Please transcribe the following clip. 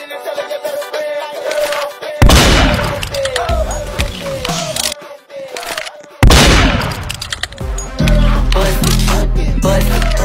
Bust, bust, bust.